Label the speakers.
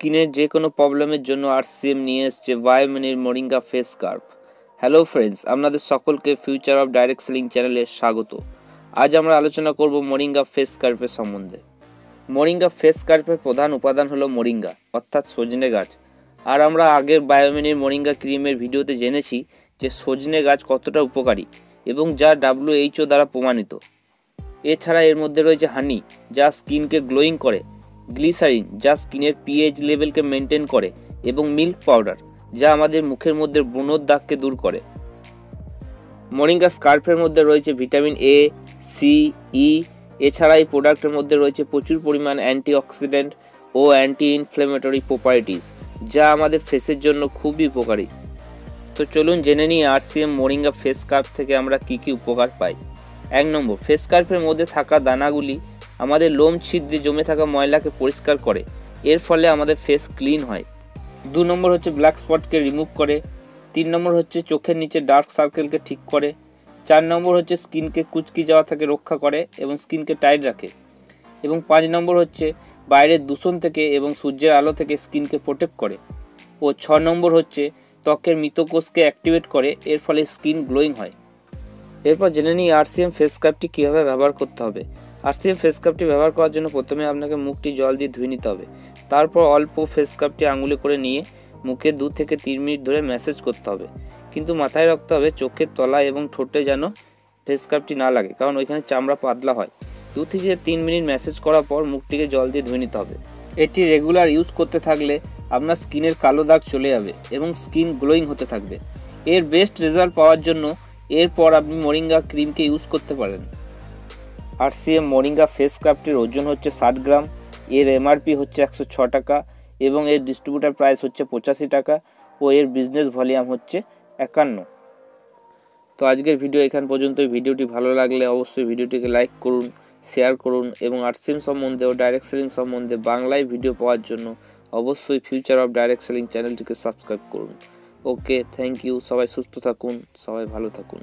Speaker 1: স্কিনের যে কোনো প্রবলেমের জন্য আরসিএম নিয়ে এসছে বায়োমিনির moringa face scrub hello friends আপনাদের সকলকে ফিউচার অফ ডাইরেক্ট সেলিং চ্যানেলে স্বাগত। আজ আমরা আলোচনা করব মোরিঙ্গা ফেস স্কার্ফের সম্বন্ধে। মোরিঙ্গা ফেস স্কার্ফের প্রধান উপাদান হলো মোরিঙ্গা, অর্থাৎ সজনে গাছ। আর আমরা আগের বায়োমিনির মোরিঙ্গা ক্রিমের ভিডিওতে জেনেছি যে সজনে গাছ কতটা উপকারী এবং যা ডাব্লিউএইচও দ্বারা প্রমাণিত। এছাড়া এর মধ্যে রয়েছে হানি, যা স্কিনকে গ্লোয়িং করে গ্লিসারিন যা স্কিনের পিএইচ লেভেলকে মেনটেন করে এবং মিল্ক পাউডার যা আমাদের মুখের মধ্যে ব্রণর দাগকে দূর করে। মরিঙ্গা স্কার্ফের মধ্যে রয়েছে ভিটামিন এ সি ই এছাড়া এই প্রোডাক্টের মধ্যে রয়েছে প্রচুর পরিমাণ অ্যান্টিঅক্সিডেন্ট ও অ্যান্টি ইনফ্লেমেটরি প্রপার্টিস যা আমাদের ফেসের জন্য খুবই উপকারী। তো চলুন জেনে নিই আরসিএম মোরিঙ্গা ফেস স্কার্ফ থেকে আমরা কি কি উপকার পাই। এক নম্বর ফেস স্কার্ফের মধ্যে থাকা দানাগুলি আমাদের লোম ছিদ্রে জমে থাকা ময়লাকে পরিষ্কার করে। এর ফলে আমাদের ফেস ক্লিন হয়। দু নম্বর হচ্ছে ব্ল্যাক স্পটকে রিমুভ করে। তিন নম্বর হচ্ছে চোখের নিচে ডার্ক সার্কেলকে ঠিক করে। চার নম্বর হচ্ছে স্কিনকে কুচকি যাওয়া থেকে রক্ষা করে এবং স্কিনকে টাইট রাখে। এবং পাঁচ নম্বর হচ্ছে বাইরের দূষণ থেকে এবং সূর্যের আলো থেকে স্কিনকে প্রোটেক্ট করে। ও ছ নম্বর হচ্ছে ত্বকের মৃতকোষকে অ্যাক্টিভেট করে, এর ফলে স্কিন গ্লোয়িং হয়। এরপর জেনে নিই আরসিএম ফেস স্কার্ফটি কীভাবে ব্যবহার করতে হবে। আরসিএম ফেস স্কার্ফটি ব্যবহার করার জন্য প্রথমে আপনাকে মুখটি জল দিয়ে ধুয়ে নিতে হবে। তারপর অল্প ফেস স্কার্ফটি আঙুলে করে নিয়ে মুখে দু থেকে তিন মিনিট ধরে ম্যাসেজ করতে হবে। কিন্তু মাথায় রাখতে হবে চোখের তলা এবং ঠোঁটে যেন ফেস স্কার্ফটি না লাগে, কারণ ওইখানে চামড়া পাতলা হয়। দু থেকে তিন মিনিট ম্যাসেজ করার পর মুখটিকে জল দিয়ে ধুয়ে নিতে হবে। এটি রেগুলার ইউজ করতে থাকলে আপনার স্কিনের কালো দাগ চলে যাবে এবং স্কিন গ্লোয়িং হতে থাকবে। এর বেস্ট রেজাল্ট পাওয়ার জন্য এরপর আপনি মরিঙ্গা ক্রিমকে ইউজ করতে পারেন। আর সিএম মরিঙ্গা ফেস স্কার্ফটির ওজন হচ্ছে ষাট গ্রাম, এর এমআরপি হচ্ছে একশো ছ টাকা এবং এর ডিস্ট্রিবিউটার প্রাইস হচ্ছে পঁচাশি টাকা ও এর বিজনেস ভলিউম হচ্ছে একান্ন। তো আজকের ভিডিও এখান পর্যন্ত ভিডিওটি ভালো লাগলে অবশ্যই ভিডিওটিকে লাইক করুন শেয়ার করুন এবং আর্টসিম সম্বন্ধে ও ডাইরেক্ট সেলিং সম্বন্ধে বাংলায় ভিডিও পাওয়ার জন্য অবশ্যই ফিউচার অফ ডাইরেক্ট সেলিং চ্যানেলটিকে সাবস্ক্রাইব করুন। ওকে থ্যাংক ইউ সবাই সুস্থ থাকুন, সবাই ভালো থাকুন।